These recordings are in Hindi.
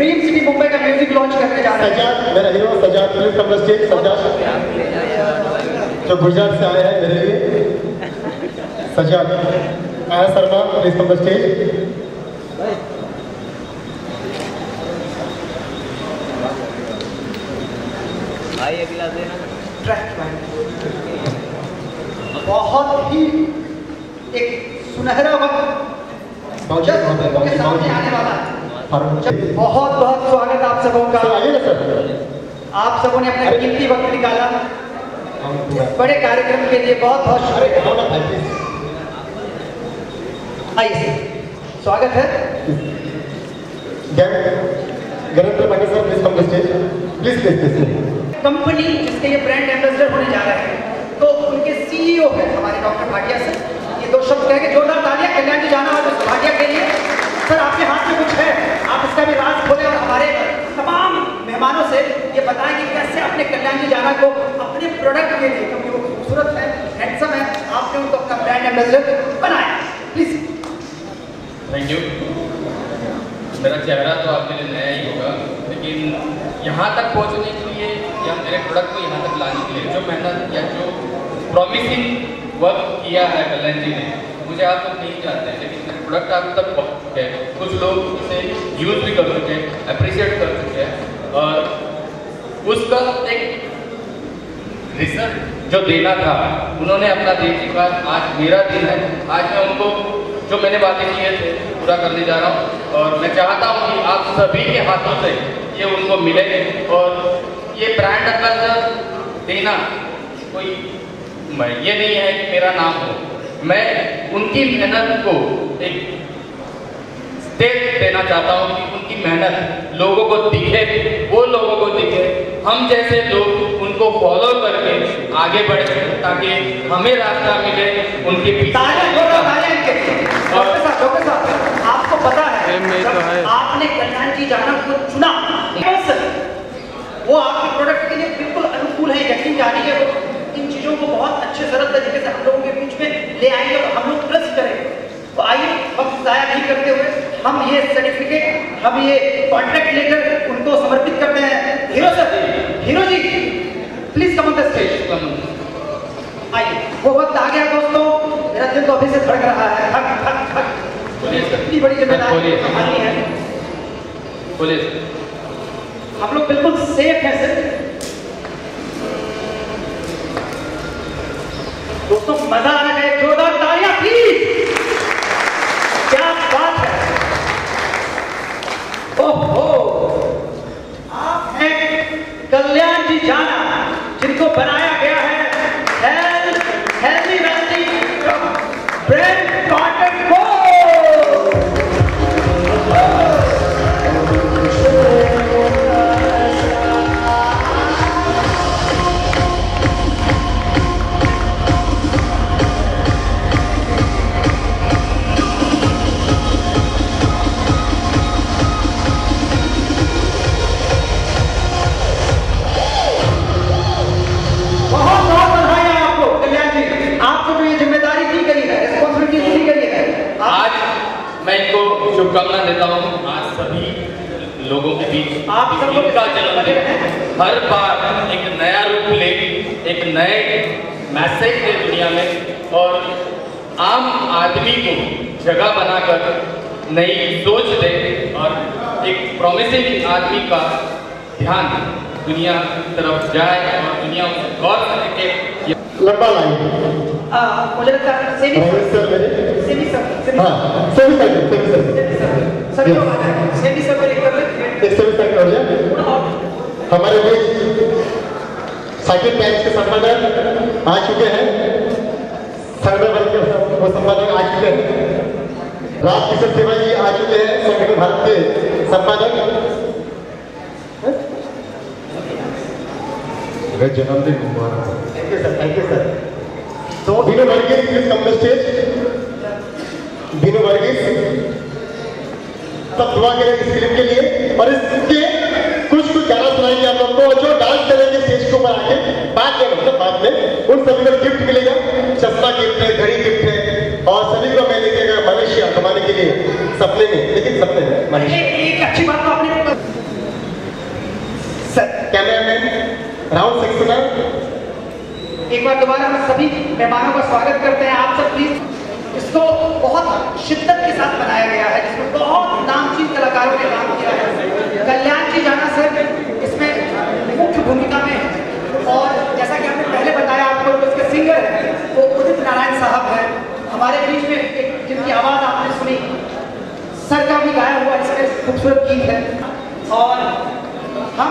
ड्रीम सिटी मुंबई का म्यूज़िक लॉन्च करने जा रहे हैं। सजाद मेरा hero Sajjad please come the stage Sajjad जो गुजरात से आया है मेरे लिए। सजाद आया Sharma please come the stage भाई अगला देना। ट्रैक बहुत ही एक सुनहरा वक्त। के सामने आने वाला है। जब बहुत बहुत स्वागत आप सबों का। आप सबों ने अपना कीमती वक्त निकाला। बड़े कार्यक्रम के लिए बहुत बहुत शुक्रिया। आइए स्वागत है। कंपनी जिसके ये ब्रांड एम्बेसडर होने जा रहे हैं तो उनके सीईओ है हमारे डॉक्टर भाटिया सर। ये दो शब्द कह के जोरदार तालियाँ कल्याण जी जाना और भाटिया के लिए सर आपके हाथ में कुछ है आप इसका भी राज खोलें और हमारे तमाम मेहमानों से ये बताएँ आपने कल्याण जी जाना को अपने प्रोडक्ट के लिए, क्योंकि वो खूबसूरत है हैंडसम है, आपने उनको अपना ब्रांड एम्बेसडर बनाया। प्लीज़ थैंक यू मेरा चेहरा तो आपके लिए नया ही होगा, लेकिन यहाँ तक पहुँचने के लिए या मेरे प्रोडक्ट को यहाँ तक लाने के लिए जो मेहनत या जो प्रॉमिसिंग वर्क किया है कल्याण जी ने, मुझे आप तक नहीं जानते, लेकिन मेरे प्रोडक्ट आप तक पहुँच चुके हैं। कुछ लोग इसे यूज़ भी कर चुके हैं अप्रिशिएट कर चुके हैं, और उसका एक रिज़ल्ट जो देना था, उन्होंने अपना दे चुका आज मेरा दिन है। आज मैं उनको, जो मैंने बातें किए थे, पूरा करने जा रहा हूँ। और मैं चाहता हूँ कि आप सभी के हाथों से ये उनको मिले और ये ब्रांड एम्बेसडर देना कोई मैं ये नहीं है कि मेरा नाम हो। मैं उनकी मेहनत को एक स्टेज देना चाहता हूँ कि उनकी मेहनत लोगों को दिखे, वो लोगों हम जैसे लोग उनको फॉलो करके आगे बढ़े ताकि हमें रास्ता मिले उनके आपको पता है जब आपने कल्याण जी जाना को चुना वो आपके प्रोडक्ट के लिए बिल्कुल अनुकूल है यकीन जानिए वो इन चीज़ों को बहुत अच्छे सरल तरीके से हम लोगों के बीच में ले आएँगे और हम लोग ट्रस्ट करेंगे। तो आइए वक्त जाया नहीं करते हुए हम ये सर्टिफिकेट हम ये कॉन्ट्रैक्ट लेकर उनको समर्पित करते हैं। Hero sir hero ji please come on the stage आइए वो वक्त आ गया दोस्तों। मेरा दिल तो अभी से धड़क रहा है। धक बोलिए सर। इतनी बड़ी ज़िम्मेदारी हमारी है। बोलिए हम लोग बिल्कुल सेफ़ हैं सर। दोस्तों मज़ा आ रहा है जोरदार तालियाँ प्लीज़ क्या बात है ओहो आप हैं कल्याण जी जाना जिनको बनाया गया है हेल्थ हेल्दी वेल्दी ब्रेड शुभकामना देता हूँ। आज सभी लोगों के बीच आप लोग इनका जन्मदिन हर बार एक नया रूप ले एक नए मैसेज दे दुनिया में। और आम आदमी को जगह बनाकर नई सोच दे और एक प्रोमिसिंग आदमी का ध्यान दुनिया की तरफ़ जाए और दुनिया उसे गौर करके कि लंबा लाइन मुझे लगता है सेमी सेमी सब सेमी हाँ सेमी सब सभी लोग आ जाए सेमी सब एक कर एक हो जाए हमारे बीच साइकिल पैच के संपादक आ चुके हैं बल के वो संपादक आ चुके हैं राज सेवा जी आ चुके हैं संगठन भारत के संपादक जन्मदिन मुबारक thank you sir thank you sir तो Binu Varghese please come the stage? Binu Varghese. सब दुआ करें इस फ़िल्म के लिए। और इसके कुछ कुछ गाना सुनाएँगे आप लोग को जो डांस करेंगे स्टेज के ऊपर आके बाद में मतलब बाद में, उन सभी को गिफ्ट मिलेगा। चश्मा गिफ्ट है, घड़ी गिफ्ट है, और सभी को मैं लेके गया मलेशिया कमाने के लिए, सपने में। लेकिन सपने में मलेशिया एक एक अच्छी बात तो आपने कैमरामैन राहुल सक्सेना एक बार दोबारा हम सभी मेहमानों का स्वागत करते हैं। आप सब प्लीज़ इसको बहुत शिद्दत के साथ बनाया गया है, जिसमें बहुत नामचीन कलाकारों ने काम किया है। कल्याण जी जाना सर, इसमें मुख्य भूमिका में है। और जैसा कि हमने पहले बताया आपको तो सिंगर है, वो उदित नारायण साहब हैं। हमारे बीच में एक जिनकी आवाज़ आपने सुनी, सर का भी गाया हुआ इसमें खूबसूरत गीत है और हम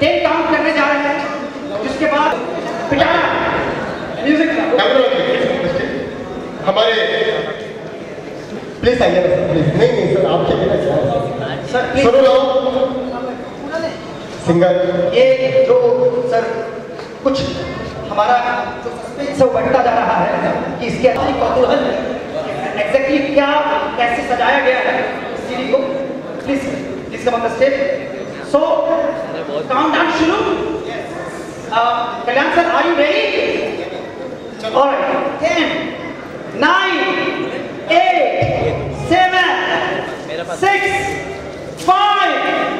टेन काउंट करने जा रहे हैं जिसके बाद पिटारा म्यूज़िक का कैमरा हमारे प्लीज़ आइए ना सर प्लीज़ नहीं नहीं सर आप खेलिए ना सर सुनो लो सिंगर ये जो सर कुछ। हमारा जो सस्पेंस है वो बढ़ता जा रहा है कि इसके अंदर कौतूहल एग्जैक्टली क्या कैसे सजाया गया है इस सीरी को? Please please come on stage so countdown शुरू। Kalyan sir are you ready alright 10 six, five,